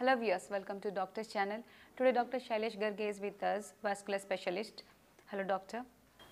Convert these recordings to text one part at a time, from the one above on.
Hello viewers, welcome to Doctor's channel. Today Dr. Shailesh Garge is with us, vascular specialist. Hello doctor.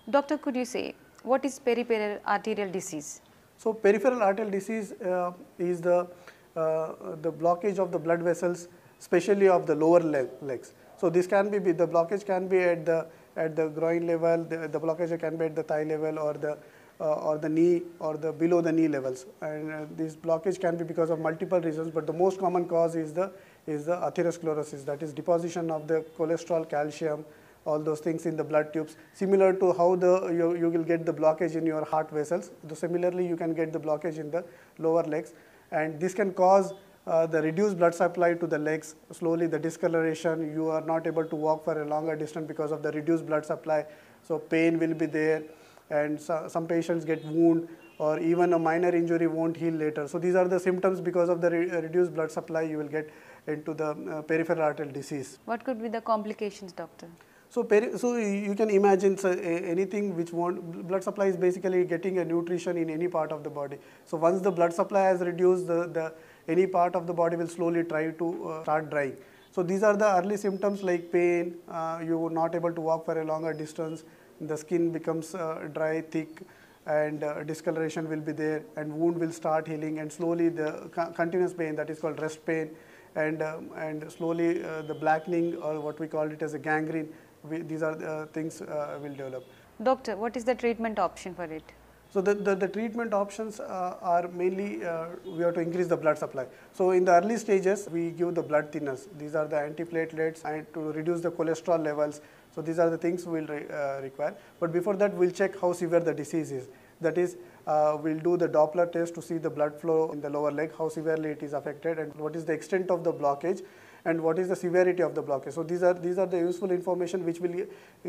Doctor, could you say what is peripheral arterial disease? So peripheral arterial disease uh, is the uh, the blockage of the blood vessels, especially of the lower leg, legs. So this can be the blockage can be at the at the groin level, the, the blockage can be at the thigh level or the uh, or the knee or the below the knee levels. And uh, this blockage can be because of multiple reasons, but the most common cause is the is the atherosclerosis, that is deposition of the cholesterol, calcium, all those things in the blood tubes. Similar to how the you, you will get the blockage in your heart vessels. So similarly, you can get the blockage in the lower legs, and this can cause uh, the reduced blood supply to the legs, slowly the discoloration, you are not able to walk for a longer distance because of the reduced blood supply. So pain will be there and so, some patients get wound or even a minor injury won't heal later. So these are the symptoms because of the re reduced blood supply you will get into the uh, peripheral arterial disease. What could be the complications, doctor? So, so you can imagine so anything which won't, blood supply is basically getting a nutrition in any part of the body. So once the blood supply has reduced, the, the any part of the body will slowly try to uh, start drying. So these are the early symptoms like pain, uh, you are not able to walk for a longer distance, the skin becomes uh, dry, thick, and uh, discoloration will be there, and wound will start healing, and slowly the co continuous pain that is called rest pain, and um, and slowly uh, the blackening or what we call it as a gangrene. We, these are the things will develop. Doctor, what is the treatment option for it? So the, the, the, treatment options uh, are mainly uh, we have to increase the blood supply. So in the early stages we give the blood thinners. These are the antiplatelets and to reduce the cholesterol levels. So these are the things we'll re, uh, require. But before that we'll check how severe the disease is. That is we'll do the Doppler test to see the blood flow in the lower leg, how severely it is affected and what is the extent of the blockage and what is the severity of the blockage. So these are these are the useful information which will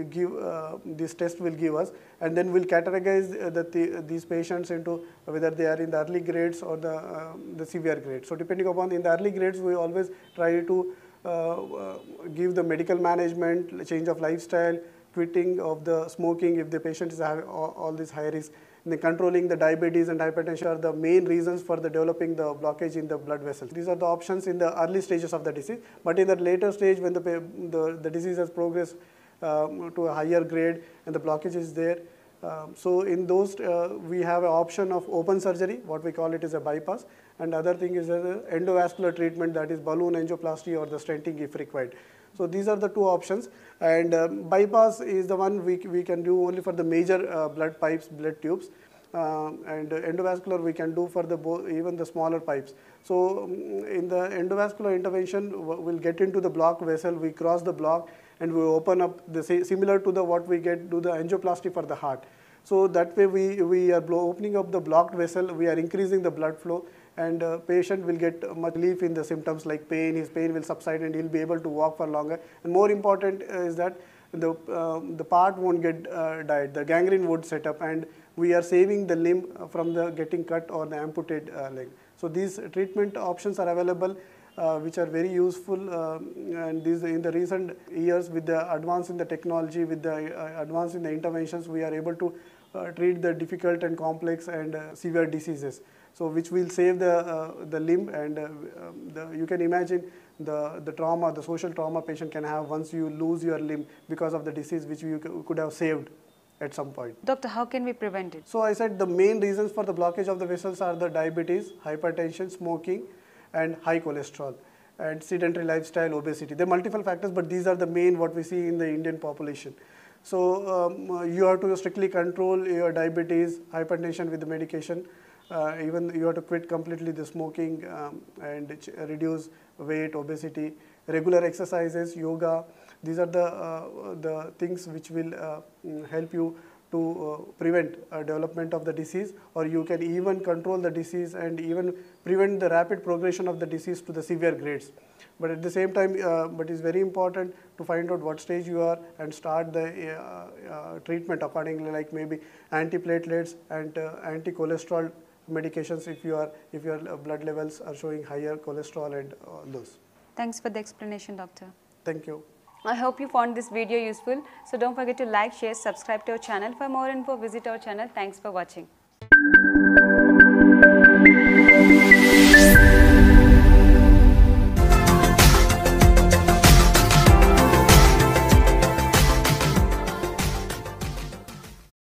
give uh, this test will give us, and then we'll categorize the, the, these patients into whether they are in the early grades or the uh, the severe grades. So depending upon in the early grades, we always try to uh, give the medical management, change of lifestyle, quitting of the smoking if the patient is all, all these high risk the controlling the diabetes and hypertension are the main reasons for the developing the blockage in the blood vessels. These are the options in the early stages of the disease, but in the later stage when the, the, the disease has progressed um, to a higher grade and the blockage is there, um, so in those uh, we have an option of open surgery, what we call it is a bypass, and other thing is an endovascular treatment that is balloon angioplasty or the stenting if required. So these are the two options and um, bypass is the one we, we can do only for the major uh, blood pipes, blood tubes uh, and endovascular we can do for the even the smaller pipes. So um, in the endovascular intervention we'll get into the block vessel, we cross the block and we open up the similar to the what we get do the angioplasty for the heart. So that way we, we are opening up the blocked vessel, we are increasing the blood flow and uh, patient will get much relief in the symptoms like pain, his pain will subside and he'll be able to walk for longer. And more important is that the, uh, the part won't get uh, died, the gangrene would set up and we are saving the limb from the getting cut or the amputated uh, leg. So these treatment options are available uh, which are very useful uh, and these in the recent years with the advance in the technology, with the uh, advance in the interventions, we are able to uh, treat the difficult and complex and uh, severe diseases. So which will save the, uh, the limb and um, the, you can imagine the, the trauma, the social trauma patient can have once you lose your limb because of the disease which you could have saved at some point. Doctor, how can we prevent it? So I said the main reasons for the blockage of the vessels are the diabetes, hypertension, smoking and high cholesterol and sedentary lifestyle, obesity. There are multiple factors, but these are the main what we see in the Indian population. So um, you have to strictly control your diabetes, hypertension with the medication. Uh, even you have to quit completely the smoking um, and reduce weight, obesity, regular exercises, yoga. These are the, uh, the things which will uh, help you to uh, prevent uh, development of the disease or you can even control the disease and even prevent the rapid progression of the disease to the severe grades. But at the same time, uh, but it's very important to find out what stage you are and start the uh, uh, treatment accordingly like maybe antiplatelets and uh, anti-cholesterol medications if, you are, if your blood levels are showing higher cholesterol and those. Thanks for the explanation, doctor. Thank you. I hope you found this video useful. So don't forget to like, share, subscribe to our channel. For more info, visit our channel. Thanks for watching.